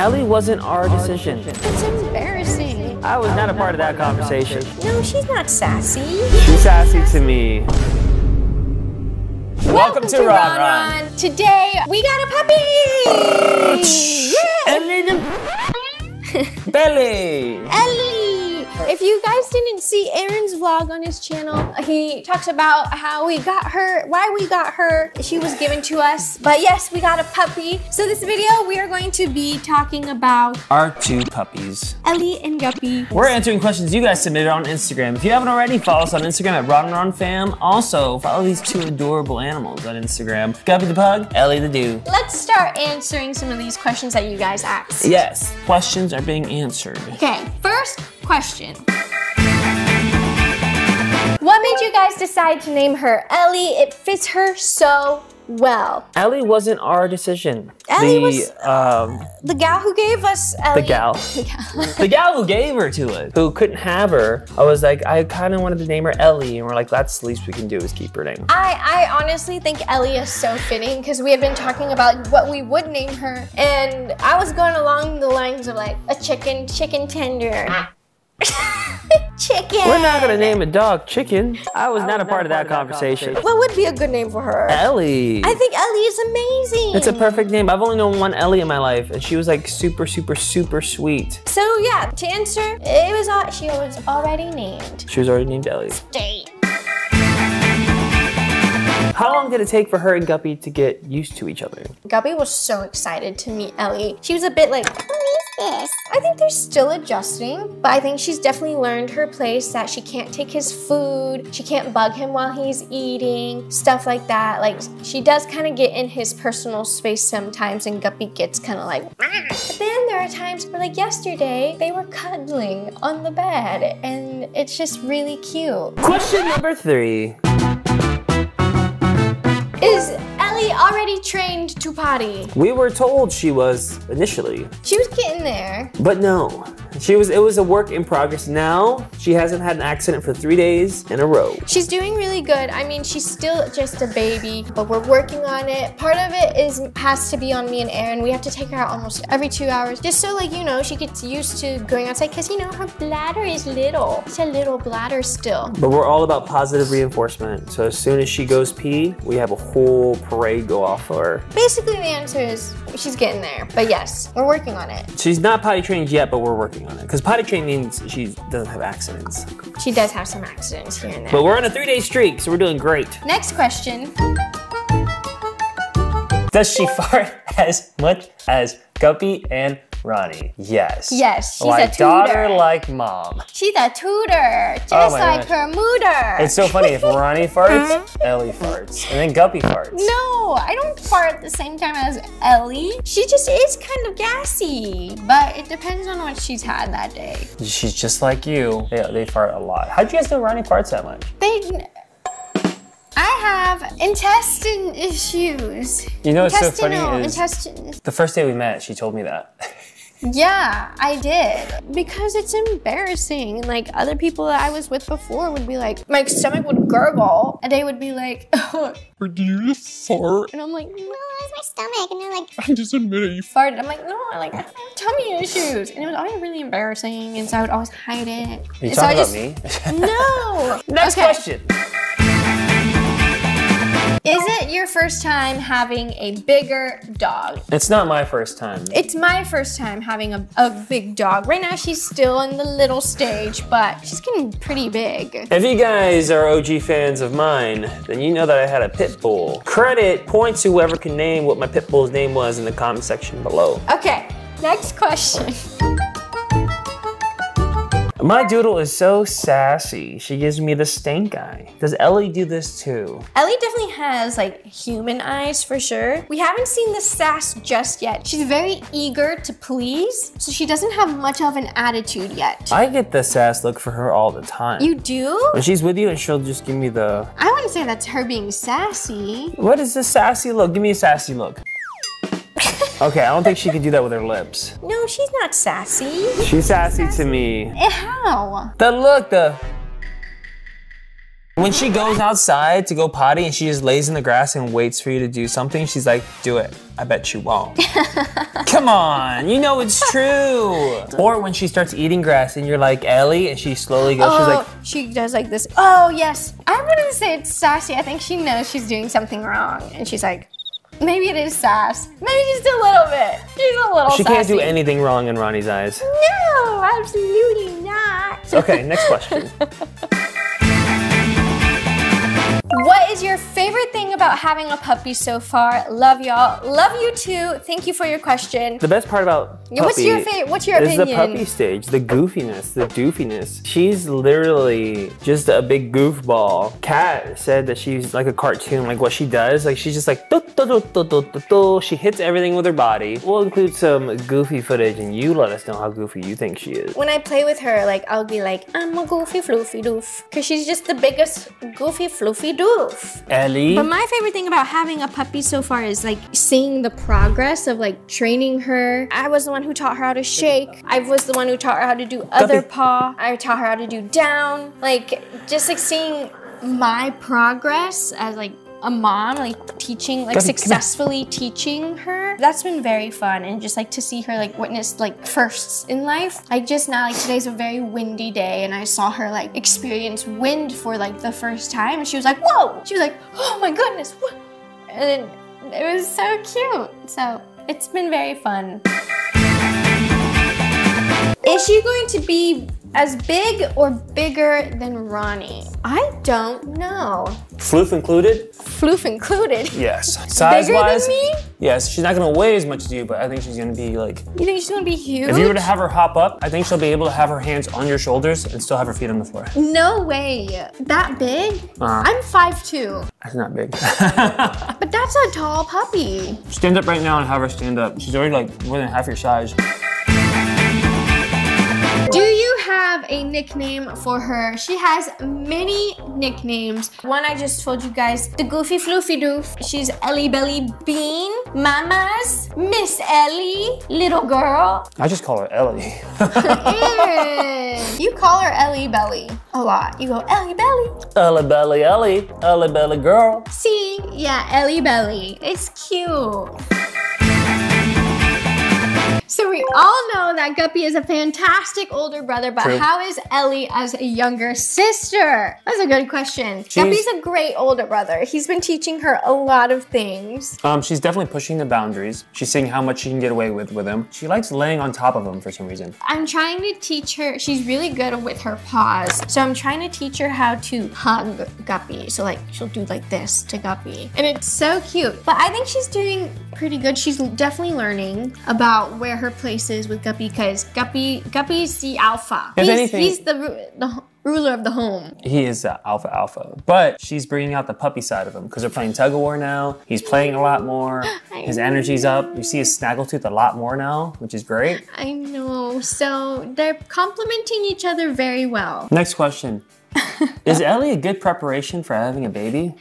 Ellie wasn't our decision. It's embarrassing. I was not a part of that conversation. No, she's not sassy. She's sassy to me. Welcome, to, Ron Ron. Today we got a puppy. Ellie belly. Ellie. If you guys didn't see Aaron's vlog on his channel, he talks about how we got her, why we got her. She was given to us. But yes, we got a puppy. So this video, we are going to be talking about Our two puppies. Ellie and Guppy. We're answering questions you guys submitted on Instagram. If you haven't already, follow us on Instagram at Ron and Ron Fam. Also, follow these two adorable animals on Instagram. Guppy the Pug, Ellie the Do. Let's start answering some of these questions that you guys asked. Yes, questions are being answered. Okay, first question. What made you guys decide to name her Ellie? It fits her so well. Ellie wasn't our decision. Ellie the, was- um, The gal who gave us Ellie. the gal. The gal. The gal who gave her to us, who couldn't have her, I was like, I kind of wanted to name her Ellie, and we're like, that's the least we can do is keep her name. I, I honestly think Ellie is so fitting because we had been talking about what we would name her, and I was going along the lines of like a chicken, chicken tender. chicken. We're not gonna name a dog Chicken. I was not a part of that conversation. What would be a good name for her? Ellie. I think Ellie is amazing. It's a perfect name. I've only known one Ellie in my life, and she was like super, super, super sweet. So yeah, to answer, it was all, she was already named. She was already named Ellie. Date. How long did it take for her and Guppy to get used to each other? Guppy was so excited to meet Ellie. She was a bit like, who is this? I think they're still adjusting, but I think she's definitely learned her place that she can't take his food, she can't bug him while he's eating, stuff like that. Like, she does kind of get in his personal space sometimes, and Guppy gets kind of like, "Rah." but then there are times where, like yesterday, they were cuddling on the bed, and it's just really cute. Question number three. Is Already trained to potty? We were told she was initially, She was getting there. but no. She was. It was a work in progress. Now she hasn't had an accident for three days in a row. She's doing really good. I mean, she's still just a baby, but we're working on it. Part of it is has to be on me and Aaron. We have to take her out almost every two hours, just so like you know she gets used to going outside. Cause you know her bladder is little. It's a little bladder still. But we're all about positive reinforcement. So as soon as she goes pee, we have a whole parade go off for her. Basically, the answer is she's getting there. But yes, we're working on it. She's not potty trained yet, but we're working on it. Because potty trained means she doesn't have accidents. She does have some accidents here and there. But we're on a three day streak, so we're doing great. Next question. Does she fart as much as Guppy and Roni? Yes. Yes, she's like a tutor. daughter, like mom. She's a tutor, oh just Oh like gosh. her mooter. It's so funny if Roni farts, Ellie farts, and then Guppy farts. No, I don't fart at the same time as Ellie. She just is kind of gassy, but it depends on what she's had that day. She's just like you. They, they fart a lot. How'd you guys know Roni farts that much? They. I have intestine issues. You know what's so funny Intestinal, is intestine. the first day we met, she told me that. Yeah, I did. Because it's embarrassing. And like other people that I was with before would be like, my stomach would gurgle, and they would be like, Or do you just fart? and I'm like, no, Where's my stomach? And they're like, I just admit it. You farted. I'm like, no, I like I have tummy issues, and it was always really embarrassing, and so I would always hide it. Are you And so I talking about just- me? No. Next Okay. question. Is it your first time having a bigger dog? It's not my first time. It's my first time having a, a big dog. Right now, she's still in the little stage, but she's getting pretty big. If you guys are OG fans of mine, then you know that I had a pit bull. Credit points to whoever can name what my pit bull's name was in the comment section below. Okay, next question. My doodle is so sassy. She gives me the stink eye. Does Ellie do this too? Ellie definitely has like human eyes for sure. We haven't seen the sass just yet. She's very eager to please, so she doesn't have much of an attitude yet. I get the sass look for her all the time. You do? when she's with you and she'll just give me the, I wouldn't say that's her being sassy. what is this sassy look? Give me a sassy look. Okay, I don't think she can do that with her lips. No, she's not sassy. She's sassy to me. Eh, How? The look, the When she goes outside to go potty and she just lays in the grass and waits for you to do something, she's like, do it. I bet you won't. Come on, you know it's true. Or when she starts eating grass and you're like, Ellie, and she slowly goes, she's Oh, like, she does like this. Oh, yes. I wouldn't say it's sassy. I think she knows she's doing something wrong. And she's like, maybe it is sass. Maybe just a little bit. She's a little she can't do anything wrong in Roni's eyes. No, absolutely not. Okay, next question. What is your favorite thing about having a puppy so far? Love y'all. Love you too. Thank you for your question. The best part about Yeah, what's your favorite? what's your is the puppy stage, the goofiness, the doofiness. She's literally just a big goofball. Kat said that she's like a cartoon, like what she does, like she's just like "Do, do, do, do, do, do, do." she hits everything with her body. We'll include some goofy footage and you let us know how goofy you think she is. When I play with her, like I'll be like, I'm a goofy floofy doof. Cause she's just the biggest goofy floofy doof. Ellie, But my favorite thing about having a puppy so far is like seeing the progress of like training her. I was the one who taught her how to shake. I was the one who taught her how to do other paw. I taught her how to do down. Like just like seeing my progress as like a mom, like teaching, like successfully teaching her. That's been very fun and just like to see her like witness like firsts in life. Like just now, like today's a very windy day and I saw her like experience wind for like the first time and she was like, whoa! She was like, oh my goodness, what? And it was so cute. So it's been very fun. Is she going to be as big or bigger than Roni? I don't know. floof included? Floof included. Yes. Size Bigger than me? yes. She's not gonna weigh as much as you, but I think she's gonna be like. You think she's gonna be huge? If you were to have her hop up, I think she'll be able to have her hands on your shoulders and still have her feet on the floor. no way. That big? Uh-huh. I'm 5'2", That's not big. but that's a tall puppy. stand up right now and have her stand up. She's already like more than half your size. Have a nickname for her? She has many nicknames. One I just told you guys, the Goofy Floofy Doof. She's Ellie Belly Bean, Mamas, Miss Ellie, little girl. I just call her Ellie. Aaron. you call her Ellie Belly a lot. You go, Ellie Belly. Ellie Belly Ellie. Ellie Belly girl. See, yeah, Ellie Belly. It's cute. So we all know that Guppy is a fantastic older brother, but True. how is Ellie as a younger sister? That's a good question. Guppy's a great older brother. He's been teaching her a lot of things. Um, she's definitely pushing the boundaries. She's seeing how much she can get away with with him. She likes laying on top of him for some reason. I'm trying to teach her, she's really good with her paws. So I'm trying to teach her how to hug Guppy. So like she'll do like this to Guppy. And it's so cute. But I think she's doing pretty good. She's definitely learning about where her place is with Guppy because Guppy Guppy's the alpha. If he's, anything- he's the, the ruler of the home. He is uh, alpha alpha, but she's bringing out the puppy side of him because they're playing tug of war now. He's playing a lot more. His energy's up. You see his snaggletooth a lot more now, which is great. I know. So they're complementing each other very well. Next question. is Ellie a good preparation for having a baby?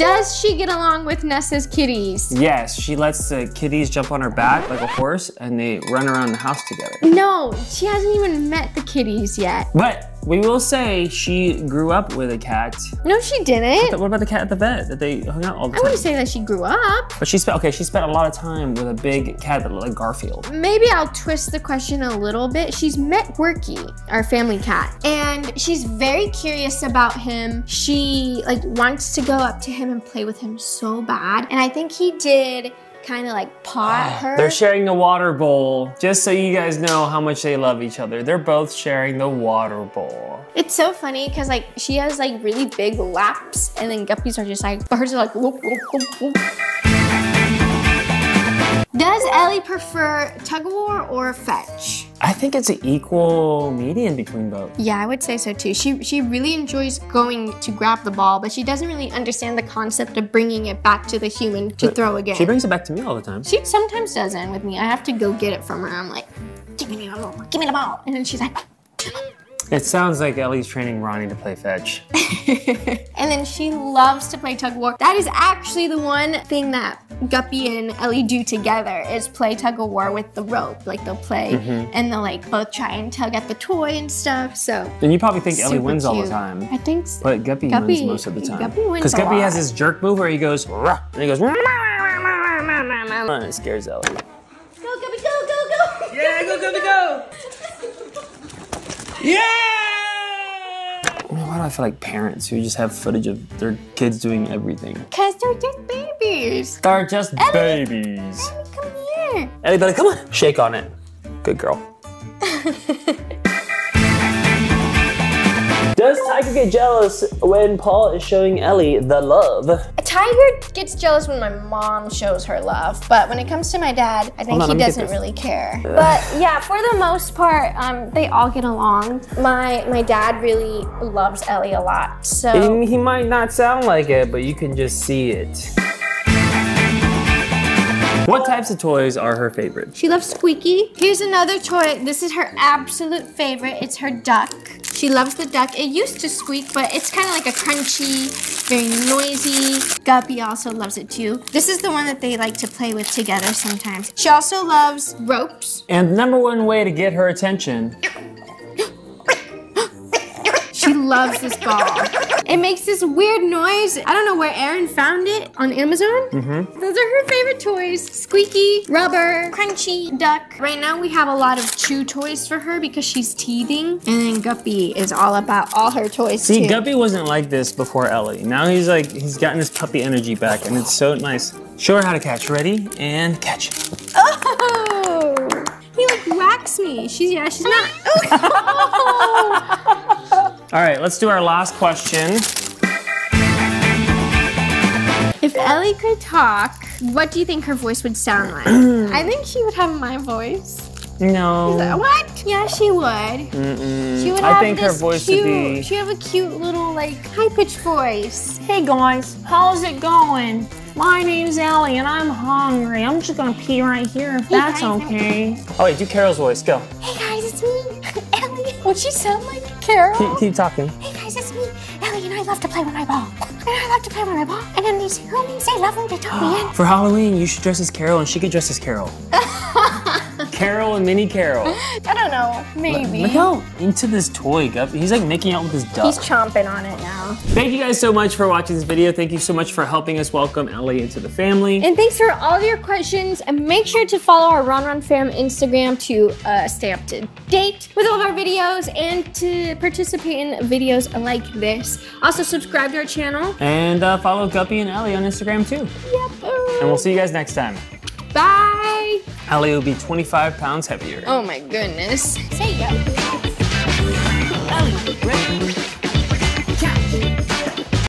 Does she get along with Nessa's kitties? Yes, she lets the kitties jump on her back like a horse and they run around the house together. No, she hasn't even met the kitties yet. But we will say she grew up with a cat. No, she didn't. What about the cat at the vet that they hung out all the time. I wouldn't say that she grew up. But she spent okay. She spent a lot of time with a big cat that looked like Garfield. Maybe I'll twist the question a little bit. She's met Worky, our family cat, and she's very curious about him. She like wants to go up to him and play with him so bad. And I think he did kind of like paw at ah, her. They're sharing the water bowl. Just so you guys know how much they love each other. They're both sharing the water bowl. It's so funny because like she has like really big laps, and then guppies are just like hers are like. Whoop, whoop, whoop, whoop. Does Ellie prefer tug of war or fetch? I think it's an equal median between both. Yeah, I would say so too. She she really enjoys going to grab the ball, but she doesn't really understand the concept of bringing it back to the human to throw again. She brings it back to me all the time. She sometimes doesn't with me. I have to go get it from her. I'm like, give me the ball, give me the ball, and then she's like, It sounds like Ellie's training Roni to play fetch. and then she loves to play tug of war. That is actually the one thing that Guppy and Ellie do together is play tug of war with the rope. Like they'll play Mm-hmm. and they'll like both try and tug at the toy and stuff. So And you probably think Ellie super wins all the time. I think so. But Guppy, wins most of the time. Guppy wins Because a Guppy has lot. this jerk move where he goes, "Rah," and he goes, "Rah," and it scares Ellie. Go Guppy, go, go, go! Yeah, go, Guppy, go! Yeah! Why do I feel like parents who just have footage of their kids doing everything? Cause they're just babies. They're just babies. Come here. Ellie, buddy, come on. Shake on it. Good girl. Does Tiger get jealous when Paul is showing Ellie the love? A tiger gets jealous when my mom shows her love, but when it comes to my dad, I think on, he doesn't really care. But yeah, for the most part, um, they all get along. My my dad really loves Ellie a lot, so He, he might not sound like it, but you can just see it. What types of toys are her favorite? she loves Squeaky. Here's another toy. This is her absolute favorite. It's her duck. She loves the duck. It used to squeak, but it's kind of like a crunchy, very noisy. Guppy also loves it too. This is the one that they like to play with together sometimes. She also loves ropes. And number one way to get her attention She loves this ball. It makes this weird noise. I don't know where Aaron found it on Amazon. Mm-hmm. Those are her favorite toys. Squeaky, rubber, crunchy, duck. Right now we have a lot of chew toys for her because she's teething. And then Guppy is all about all her toys See, too. Guppy wasn't like this before Ellie. Now he's like, he's gotten his puppy energy back, and it's so nice. Show her how to catch. Ready? And catch. Oh! He like whacks me. She's, yeah, she's not. All right, let's do our last question. If Ellie could talk, what do you think her voice would sound like? I think she would have my voice. No. What? Yeah, she would. She would I have think her this voice would cute, be- She would have a cute little like high pitched voice. Hey guys, how's it going? My name's Ellie and I'm hungry. I'm just gonna pee right here if that's guys. okay. Oh wait, do Carol's voice. Go. Hey guys, it's me, Ellie. Would she sound like Carol? Keep, keep talking. Hey guys, it's me, Ellie, and I love to play with my ball. And I love to play with my ball. And then these homies, they love when they took me in. For Halloween, you should dress as Carol, and she could dress as Carol. Carol and Mini Carol. I don't know. Maybe. Look how into this toy, Guppy. He's like making out with his duck. He's chomping on it now. Thank you guys so much for watching this video. Thank you so much for helping us welcome Ellie into the family. And thanks for all of your questions. And make sure to follow our Ron Ron Fam Instagram to uh, stay up to date with all of our videos and to participate in videos like this. Also, subscribe to our channel. And uh, follow Guppy and Ellie on Instagram too. Yep. And we'll see you guys next time. Bye. Ellie will be 25 pounds heavier. Oh my goodness. Say ya. Ellie, ready?